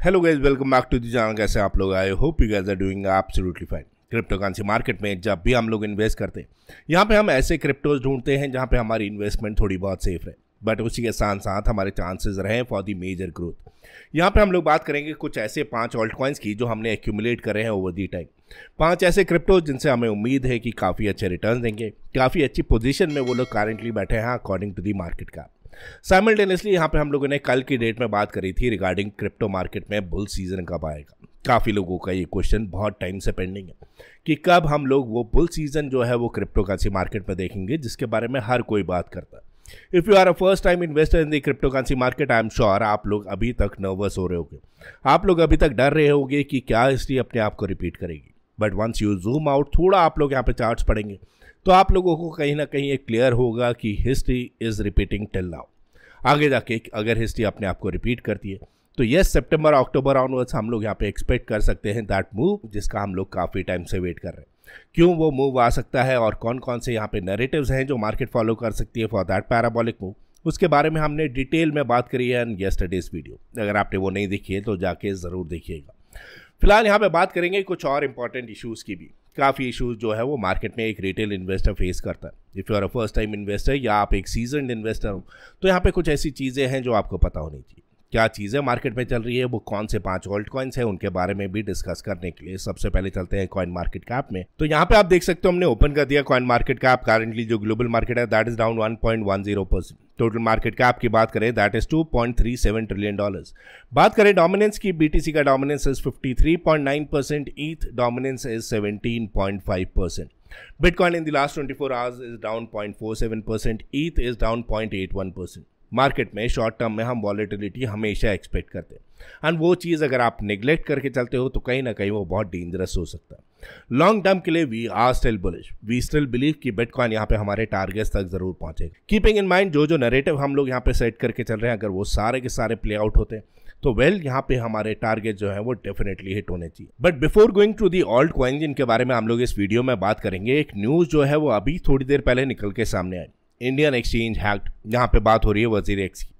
Hello guys welcome back to the channel कैसे आप लोग आए? Hope you guys are doing absolutely fine crypto currency market में जब भी हम लोग इन्वेस्ट करते हैं, यहाँ पे हम ऐसे क्रिप्टोज ढूंढते हैं जहाँ पे हमारी इन्वेस्टमेंट थोड़ी बहुत सेफ़ रहे। बट उसी के साथ साथ हमारे चांसेस रहे फॉर दी मेजर ग्रोथ यहाँ पे हम लोग बात करेंगे कुछ ऐसे पाँच ऑल्ट कॉइन्स की जो हमने एक्यूमुलेट करे हैं ओवर दी टाइम पाँच ऐसे क्रिप्टोज जिनसे हमें उम्मीद है कि काफ़ी अच्छे रिटर्न देंगे। काफ़ी अच्छी पोजीशन में वो लोग करेंटली बैठे हैं अकॉर्डिंग टू दी मार्केट का साइमल्टेनियसली यहाँ पे हम लोगों ने कल की डेट में बात करी थी रिगार्डिंग क्रिप्टो मार्केट में बुल सीज़न कब आएगा। काफ़ी लोगों का ये क्वेश्चन बहुत टाइम से पेंडिंग है कि कब हम लोग वो बुल सीज़न जो है वो क्रिप्टो करेंसी मार्केट में देखेंगे, जिसके बारे में हर कोई बात करता है। If you are a first time investor in the crypto currency market I am sure आप लोग अभी तक नर्वस हो रहे होगे। आप लोग अभी तक डर रहे होगे कि क्या हिस्ट्री अपने आप को रिपीट करेगी। But once you zoom out थोड़ा आप लोग यहाँ पे चार्ट्स पढ़ेंगे। तो आप लोगों को कहीं ना कहीं एक क्लियर होगा कि history is repeating till now आगे जाके अगर हिस्ट्री अपने आप को रिपीट करती है तो यस सितंबर अक्टूबर ऑनवर्ड्स हम लोग यहाँ पे एक्सपेक्ट कर सकते हैं दैट मूव जिसका हम लोग काफ़ी टाइम से वेट कर रहे हैं। क्यों वो मूव आ सकता है और कौन कौन से यहाँ पे नरेटिव्स हैं जो मार्केट फॉलो कर सकती है फॉर दैट पैराबॉलिक मूव उसके बारे में हमने डिटेल में बात करी है इन येस्टरडेज वीडियो अगर आपने वो नहीं देखी है तो जाके ज़रूर देखिएगा। फ़िलहाल यहाँ पे बात करेंगे कुछ और इंपॉर्टेंट इश्यूज़ की भी। काफ़ी इश्यूज़ जो है वो मार्केट में एक रिटेल इन्वेस्टर फेस करता है। If you are a first time investor या आप एक सीज़न इन्वेस्टर हो तो यहाँ पे कुछ ऐसी चीज़ें हैं जो आपको पता होनी चाहिए। क्या चीज़ें मार्केट में चल रही है, वो कौन से पाँच ऑल्ट कॉइन्स हैं, उनके बारे में भी डिस्कस करने के लिए सबसे पहले चलते हैं कॉइन मार्केट कैप में। तो यहाँ पे आप देख सकते हो हमने ओपन कर दिया कॉइन मार्केट कैप करंटली जो ग्लोबल मार्केट है that is down one point one zero percent total market cap की बात करें that is two point three seven trillion dollars बात करें डोमिनेंस की बीटीसी का dominance is fifty three point nine percent ETH dominance is seventeen point five percent bitcoin in the last 24 hours is down 0.47%, ETH is down 0.81%. Market में short term में हम volatility हमेशा expect करते हैं। And वो चीज़ अगर आप निगलेक्ट करके चलते हो तो कहीं ना कहीं वो बहुत डेंजरस हो सकता है। लॉन्ग टर्म के लिए we are still bullish we still believe कि बिटकॉइन यहाँ पे हमारे टारगेट्स तक ज़रूर पहुंचेगा। कीपिंग इन माइंड जो जो नरेटिव हम लोग यहाँ पे सेट करके चल रहे हैं अगर वो सारे के सारे प्ले आउट होते तो वेल well, यहाँ पे हमारे टारगेट जो है वो डेफिनेटली हिट होने चाहिए। But before going to the alt coin जिनके बारे में हम लोग इस वीडियो में बात करेंगे। एक न्यूज़ जो है वो अभी थोड़ी देर पहले निकल के सामने आई। इंडियन एक्सचेंज हैक्ट यहाँ पे बात हो रही है वज़ीर एक्स की।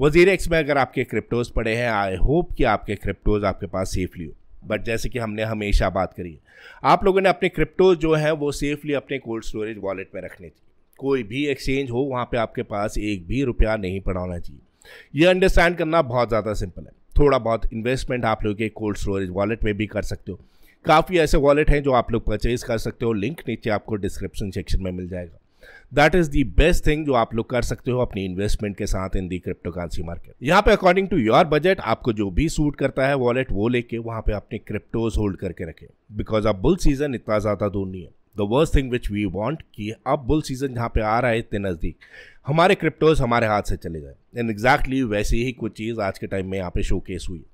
वज़ीर एक्स में अगर आपके क्रिप्टोज पड़े हैं आई होप कि आपके क्रिप्टोज आपके पास सेफली हो। बट जैसे कि हमने हमेशा बात करी है, आप लोगों ने अपने क्रिप्टोज जो है, वो सेफली अपने कोल्ड स्टोरेज वॉलेट में रखने चाहिए। कोई भी एक्सचेंज हो, वहाँ पे आपके पास एक भी रुपया नहीं पड़ा होना चाहिए। ये अंडरस्टैंड करना बहुत ज़्यादा सिंपल है। थोड़ा बहुत इन्वेस्टमेंट आप लोग के कोल्ड स्टोरेज वॉलेट में भी कर सकते हो। काफ़ी ऐसे वॉलेट हैं जो आप लोग परचेज कर सकते हो। लिंक नीचे आपको डिस्क्रिप्शन सेक्शन में मिल जाएगा। That is the best thing जो आप लोग कर सकते हो अपनी इन्वेस्टमेंट के साथ in the crypto currency market यहाँ पे अकॉर्डिंग टू योर बजट आपको जो भी सूट करता है वॉलेट वो लेके वहाँ पे अपने क्रिप्टोज होल्ड करके रखें. बिकॉज़ अब बुल सीज़न इतना ज़्यादा दूर नहीं है. The worst thing which we want कि अब बुल सीज़न जहाँ पे आ रहा है इतने नज़दीक, हमारे क्रिप्टोज हमारे हाथ से चले जाए. एंड एग्जैक्टली वैसे ही कुछ चीज़ आज के टाइम में यहाँ पे शोकेस हुई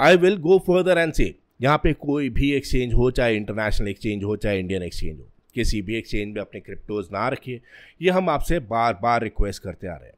I will go further and से यहाँ पे कोई भी एक्सचेंज हो, चाहे इंटरनेशनल एक्सचेंज हो, चाहे इंडियन एक्सचेंज हो किसी भी एक्सचेंज में अपने क्रिप्टोज ना रखिए। ये हम आपसे बार बार रिक्वेस्ट करते आ रहे हैं।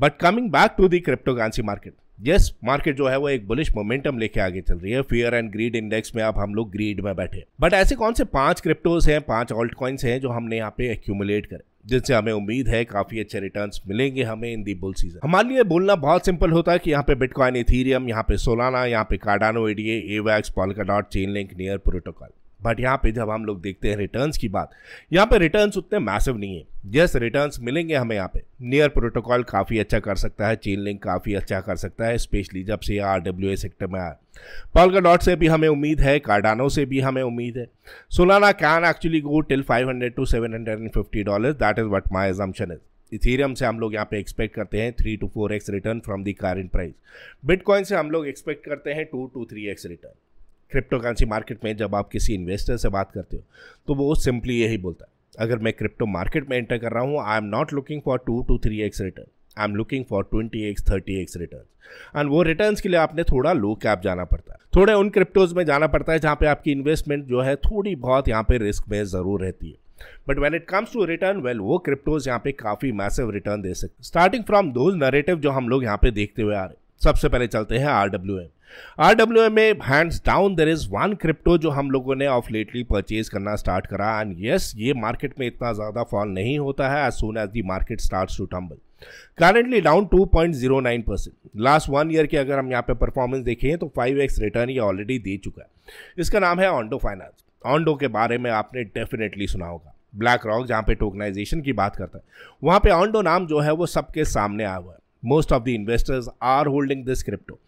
But coming back to the cryptocurrency market yes market जो है वो एक बुलिश मोमेंटम लेके आगे चल रही है। फियर एंड ग्रीड इंडेक्स में अब हम लोग ग्रीड में बैठे बट ऐसे कौन से पाँच क्रिप्टोज हैं, पाँच ऑल्ट कॉइन्स हैं जो हमने यहाँ पे एक्यूमुलेट करें, जिनसे हमें उम्मीद है काफ़ी अच्छे रिटर्न्स मिलेंगे हमें इन दी बुल सीज़न हमारे लिए बोलना बहुत सिंपल होता है कि यहाँ पे बिटकॉइन इथीरियम यहाँ पे सोलाना यहाँ पे Cardano ADA Avax Polkadot Chainlink Near protocol but यहाँ पे जब हम लोग देखते हैं रिटर्न्स की बात, यहाँ पे रिटर्न्स उतने मैसिव नहीं है। यस रिटर्न्स मिलेंगे हमें यहाँ पे। नियर प्रोटोकॉल काफ़ी अच्छा कर सकता है चेन लिंक काफ़ी अच्छा कर सकता है स्पेशली जब से आर डब्ल्यू ए सेक्टर में आया। पॉलका डॉट से भी हमें उम्मीद है कार्डानो से भी हमें उम्मीद है। Solana can actually go till 500 to 750 dollar that is what my assumption is Ethereum से हम लोग यहाँ पे एक्सपेक्ट करते हैं three to four X return from the current price Bitcoin से हम लोग एक्सपेक्ट करते हैं two to three X return crypto currency market में जब आप किसी इन्वेस्टर से बात करते हो तो वो सिंपली यही बोलता है, अगर मैं क्रिप्टो मार्केट में एंटर कर रहा हूँ I am not looking for two to three X return I am looking for twenty X thirty X return and वो रिटर्न के लिए आपने थोड़ा लो कैप जाना पड़ता है। थोड़े उन क्रिप्टोज में जाना पड़ता है जहाँ पे आपकी इन्वेस्टमेंट जो है थोड़ी बहुत यहाँ पे रिस्क में ज़रूर रहती है। But when it comes to return well वो क्रिप्टोज यहाँ पे काफ़ी मैसिव रिटर्न दे सकते स्टार्टिंग फ्रॉम दोज नरेटिव जो हम लोग यहाँ पे देखते हुए आ रहे सबसे पहले चलते हैं R W M R W M में hands down there is one crypto जो हम लोगों ने ऑफ़ लेटली परचेज करना स्टार्ट करा। एंड यस ये मार्केट में इतना ज़्यादा फॉल नहीं होता है as soon as the market start to tumble currently down 2.09 percent last one year की अगर हम यहाँ पे परफॉर्मेंस देखें तो 5x रिटर्न ये ऑलरेडी दे चुका है। इसका नाम है ऑन्डो फाइनेंस ऑन्डो के बारे में आपने डेफिनेटली सुना होगा। ब्लैक रॉक जहाँ पे टोकनाइजेशन की बात करता है। वहाँ पे ऑन्डो नाम जो है वो सबके सामने आया हुआ है। Most of the investors are holding this crypto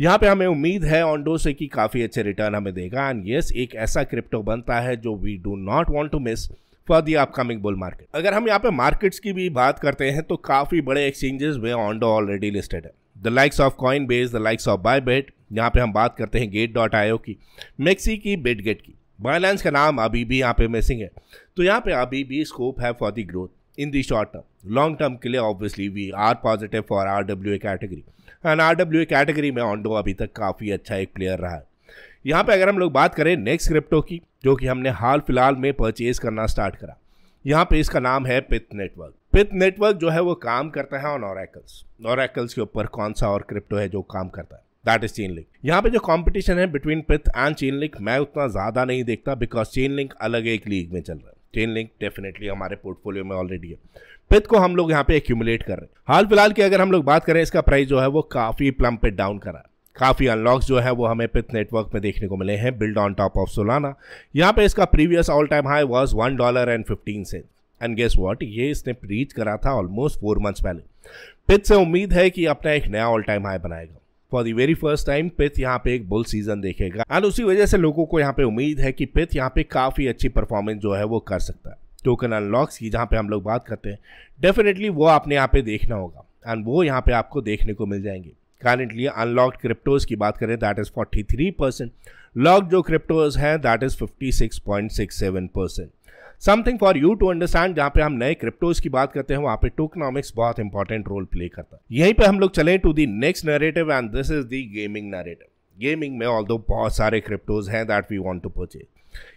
यहाँ पे हमें उम्मीद है ऑन्डो से कि काफ़ी अच्छे रिटर्न हमें देगा। एंड यस एक ऐसा क्रिप्टो बनता है जो we do not want to miss for the upcoming bull market अगर हम यहाँ पे मार्केट्स की भी बात करते हैं तो काफ़ी बड़े एक्सचेंजेस में ऑन्डो ऑलरेडी लिस्टेड है। The likes of Coinbase the likes of Bybit यहाँ पे हम बात करते हैं गेट डॉट आयो की मेक्सी की बेट गेट की। बायलेंस का नाम अभी भी यहाँ पे मिसिंग है। तो यहाँ पे अभी भी स्कोप है for the growth in the short term long term के लिए for R W A category and R W A category में ऑन्डो अभी तक काफ़ी अच्छा एक प्लेयर रहा है। यहाँ पे अगर हम लोग बात करें नेक्स्ट क्रिप्टो की, जो कि हमने हाल फ़िलहाल में परचेज करना स्टार्ट करा। यहाँ पे इसका नाम है पिथ नेटवर्क पिथ नेटवर्क जो है वो काम करता है ऑन ओरेकल्स ओरेकल्स के ऊपर कौन सा और क्रिप्टो है जो काम करता है? दैट इज़ चेन लिंक यहाँ पे जो कंपटीशन है between Pyth and Chainlink मैं उतना ज़्यादा नहीं देखता बिकॉज़ चेन लिंक अलग एक लीग में चल रहा है। चेन लिंक डेफिनेटली हमारे पोर्टफोलियो में ऑलरेडी है। पिथ को हम लोग यहाँ पे एक्यूमुलेट कर रहे हैं। हाल फ़िलहाल की अगर हम लोग बात करें, इसका प्राइस जो है वो काफ़ी प्लम पे डाउन करा काफ़ी अनलॉक्स जो है वो हमें पिथ नेटवर्क में देखने को मिले हैं। Build on top of Solana यहाँ पे इसका previous all time high was one dollar and fifteen cent and guess what ये इसने रीच करा था ऑलमोस्ट फोर मंथ्स पहले। पिथ से उम्मीद है कि अपना एक नया ऑल टाइम हाई बनाएगा। For the very first time Pyth यहाँ पे एक बुल सीज़न देखेगा। एंड उसी वजह से लोगों को यहाँ पे उम्मीद है कि पिथ यहाँ पे काफ़ी अच्छी परफॉर्मेंस जो है वो कर सकता है। टोकन अनलॉक्स की जहाँ पे हम लोग बात करते हैं डेफिनेटली वो आपने यहाँ पे देखना होगा। एंड वो यहाँ पे आपको देखने को मिल जाएँगे। करंटली अनलॉक्ड क्रिप्टोज की बात करें दैट इज़ 43 परसेंट लॉक जो क्रिप्टोज हैं that is 56.67 percent something for you to understand जहाँ पे हम नए क्रिप्टोज की बात करते हैं, वहाँ पे टोकनॉमिक्स बहुत इंपॉर्टेंट रोल प्ले करता है। यहीं पे हम लोग चले to the next narrative and this is the gaming narrative gaming में ऑल बहुत सारे क्रिप्टोज हैं that we want to purchase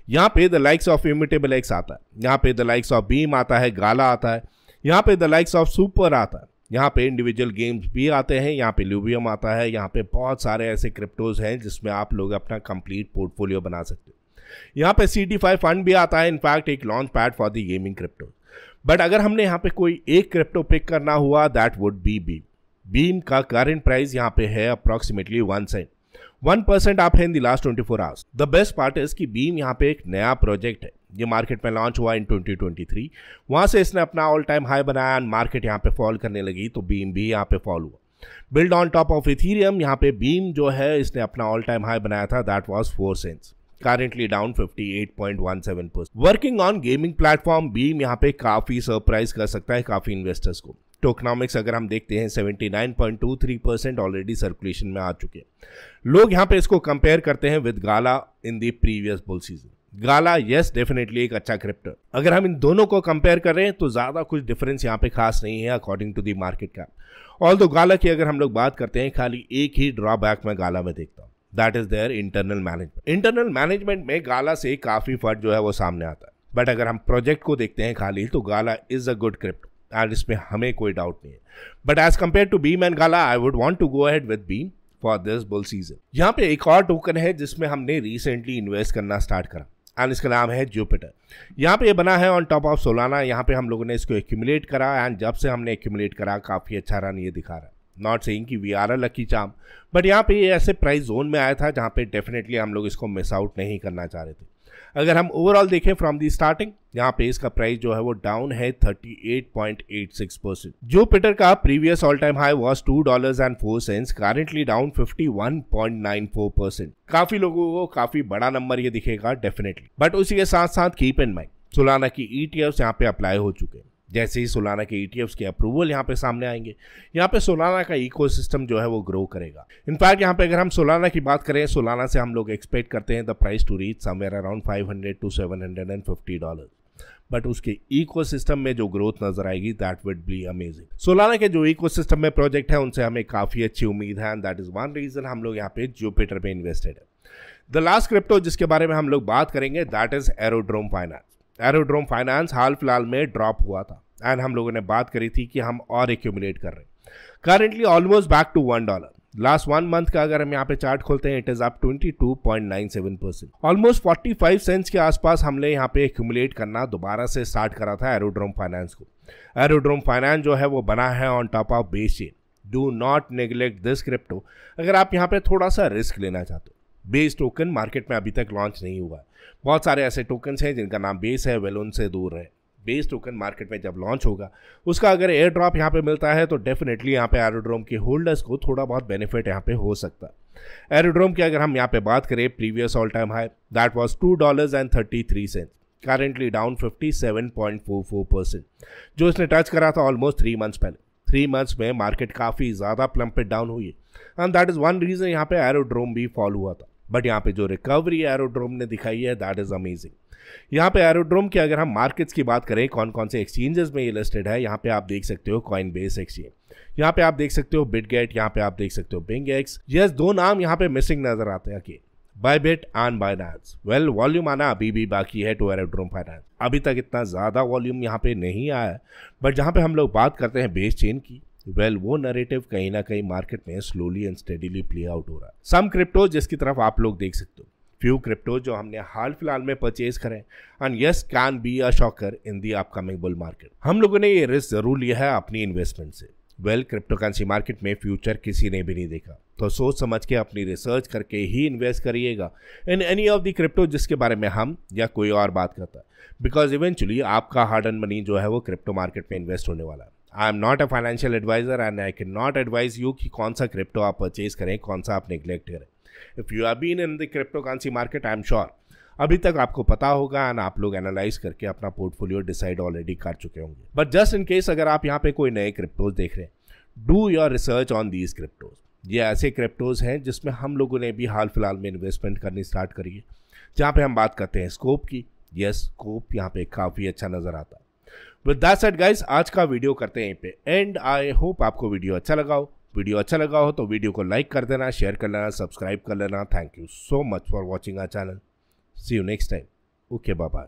यहाँ पे the likes of Immutable X आता है। यहाँ पे द लाइक्स ऑफ़ बीम आता है गाला आता है। यहाँ पे द लाइक्स ऑफ़ सुपर आता है। यहाँ पे इंडिविजुअल गेम्स भी आते हैं। यहाँ पे ल्यूबियम आता है। यहाँ पे बहुत सारे ऐसे क्रिप्टोज हैं जिसमें आप लोग अपना कंप्लीट पोर्टफोलियो बना सकते हो। यहाँ पे सी टी फाइव फंड भी आता है इनफैक्ट एक launch pad for the gaming crypto but अगर हमने यहाँ पे कोई एक क्रिप्टो पिक करना हुआ that would be Beam Beam का करेंट प्राइस यहाँ पे है approximately one cent one percent up है in the last twenty four hours the best part is कि बीम यहाँ पे एक नया प्रोजेक्ट है. ये मार्केट में लॉन्च हुआ इन 2023 वहाँ से इसने अपना ऑल टाइम हाई बनाया एंड मार्केट यहाँ पे फॉल करने लगी तो बीम भी यहाँ पे फॉल हुआ. Build on top of Ethereum यहाँ पे बीम जो है, इसने अपना ऑल टाइम हाई बनाया था that was four cents currently down 58.17%. Working on gaming platform Beam यहाँ पे काफ़ी सरप्राइज़ कर सकता है काफ़ी इन्वेस्टर्स को। टोकनॉमिक्स अगर हम देखते हैं 79.23 परसेंट ऑलरेडी सर्कुलेशन में आ चुके हैं। लोग यहाँ पे इसको कंपेयर करते हैं with Gala in the previous bull season Gala yes definitely एक अच्छा क्रिप्टो अगर हम इन दोनों को कंपेयर करें तो ज़्यादा कुछ डिफरेंस यहाँ पे खास नहीं है according to the market cap although Gala की अगर हम लोग बात करते हैं, खाली एक ही ड्रॉबैक में गाला में देखता हूँ। That is their internal management internal management में गाला से काफ़ी फ़र्क जो है वो सामने आता है। बट अगर हम प्रोजेक्ट को देखते हैं खाली तो Gala is a good crypto and इसमें हमें कोई डाउट नहीं है। But as compare to Beam and Gala I would want to go ahead with Beam for this bull season यहाँ पे एक और टोकन है जिसमें हमने रिसेंटली इन्वेस्ट करना स्टार्ट करा। एंड इसका नाम है जुपिटर यहाँ पे ये बना है ऑन टॉप ऑफ़ सोलाना यहाँ पे हम लोगों ने इसको एक्यूमुलेट करा। एंड जब से हमने एक्यूमुलेट करा, काफ़ी अच्छा रन ये दिखा रहा है। नॉट सेइंग कि we are a lucky charm but यहाँ पे ये ऐसे प्राइस जोन में आया था जहाँ पे डेफिनेटली हम लोग इसको मिस आउट नहीं करना चाह रहे थे। अगर हम ओवरऑल देखें फ्रॉम दी स्टार्टिंग यहाँ पे इसका प्राइस जो है वो डाउन है 38.86 परसेंट जो पिटर का previous all time high was two dollar and four cents currently down 51.94 percent काफ़ी लोगों को काफ़ी बड़ा नंबर ये दिखेगा डेफिनेटली बट उसी के साथ साथ कीप इन माइंड सुलाना की ई टी यहाँ पे अप्लाई हो चुके हैं। जैसे ही सोलाना के ई e के अप्रूवल यहाँ पे सामने आएँगे। यहाँ पे सोलाना का इकोसिस्टम जो है वो ग्रो करेगा। इनफैक्ट यहाँ पे अगर हम सोलाना की बात करें सोलाना से हम लोग एक्सपेक्ट करते हैं the price to reach somewhere around 500 to 750 dollar but उसके इकोसिस्टम में जो ग्रोथ नज़र आएगी that would be amazing Solana के जो इकोसिस्टम में प्रोजेक्ट है, उनसे हमें काफ़ी अच्छी उम्मीद है and that is one reason हम लोग यहाँ पे जुपिटर पे इन्वेस्टेड है। द लास्ट क्रिप्टो जिसके बारे में हम लोग बात करेंगे that is Aerodrome Finance Aerodrome Finance हाल फ़िलहाल में ड्रॉप हुआ था। एंड हम लोगों ने बात करी थी कि हम और एक्यूमुलेट कर रहे हैं। Currently almost back to one dollar last one month का अगर हम यहाँ पे चार्ट खोलते हैं it is up 22.97 percent almost 45 cents के आसपास हमने यहाँ पे एक्यूमुलेट करना दोबारा से स्टार्ट करा था एरोड्रोम फाइनेंस को। एरोड्रोम फाइनेंस जो है वो बना है on top of Base do not neglect this crypto अगर आप यहाँ पे थोड़ा सा रिस्क लेना चाहते हो बेस टोकन मार्केट में अभी तक लॉन्च नहीं हुआ बहुत सारे ऐसे टोकन्स हैं जिनका नाम बेस है वेल से दूर है। बेस टोकन मार्केट में जब लॉन्च होगा, उसका अगर एयर ड्रॉप यहाँ पे मिलता है तो डेफिनेटली यहाँ पे एरोड्रोम के होल्डर्स को थोड़ा बहुत बेनिफिट यहाँ पे हो सकता है। एरोड्रोम की अगर हम यहाँ पे बात करें previous all time high that was two dollars and thirty three cent currently down fifty seven point four four percent जो इसने टच करा था ऑलमोस्ट थ्री मंथ्स पहले। थ्री मंथ्स में मार्केट काफ़ी ज़्यादा प्लम्पेड डाउन हुई and that is one reason यहाँ पे एरोड्रोम भी फॉल हुआ था। बट यहाँ पे जो रिकवरी एरोड्रोम ने दिखाई है दैट इज़ अमेजिंग यहाँ पे एरोड्रोम की अगर हम मार्केट्स की बात करें कौन कौन से एक्सचेंजेस में ये लिस्टेड है, यहाँ पे आप देख सकते हो कॉइन बेस एक्सचेंज यहाँ पे आप देख सकते हो बिटगेट यहाँ पे आप देख सकते हो बिंग एक्स यस दो नाम यहाँ पे मिसिंग नज़र आते हैं अकेले Bybit and Binance well volume आना अभी भी बाकी है टू एरोड्रोम फाइनेंस अभी तक इतना ज़्यादा वॉल्यूम यहाँ पे नहीं आया. बट जहाँ पे हम लोग बात करते हैं बेस चेन की वेल well, वो नरेटिव कहीं ना कहीं मार्केट में slowly and steadily play out हो रहा है। सम क्रिप्टो जिसकी तरफ़ आप लोग देख सकते हो। फ्यू क्रिप्टो जो हमने हाल फ़िलहाल में परचेज करें and yes can be a shocker in the upcoming bull market हम लोगों ने ये रिस्क ज़रूर लिया है अपनी इन्वेस्टमेंट से। वेल क्रिप्टो करेंसी मार्केट में फ्यूचर किसी ने भी नहीं देखा। तो सोच समझ के अपनी रिसर्च करके ही इन्वेस्ट करिएगा। In any of the crypto जिसके बारे में हम या कोई और बात करता है। बिकॉज़ इवेंचुअली आपका हार्ड एंड मनी जो है वो क्रिप्टो मार्केट में इन्वेस्ट होने वाला है। I am not a financial advisor and I can not advise you कि कौन सा क्रिप्टो आप परचेज करें, कौन सा आप निगलेक्ट करें। If you are been in the crypto currency market I am sure अभी तक आपको पता होगा एंड आप लोग एनालाइज करके अपना पोर्टफोलियो डिसाइड ऑलरेडी कर चुके होंगे। बट जस्ट इन केस अगर आप यहाँ पे कोई नए क्रिप्टोज देख रहे हैं do your research on these cryptos ये ऐसे क्रिप्टोज हैं जिसमें हम लोगों ने भी हाल फ़िलहाल में इन्वेस्टमेंट करनी स्टार्ट करी है। जहाँ पे हम बात करते हैं स्कोप की। यस स्कोप यहाँ पे काफ़ी अच्छा नज़र आता है। विद दैट सेट गाइस आज का वीडियो करते हैं पे. एंड आई होप आपको वीडियो अच्छा लगा हो. वीडियो अच्छा लगा हो तो वीडियो को लाइक कर देना शेयर कर लेना सब्सक्राइब कर लेना. Thank you so much for watching our channel see you next time okay bye bye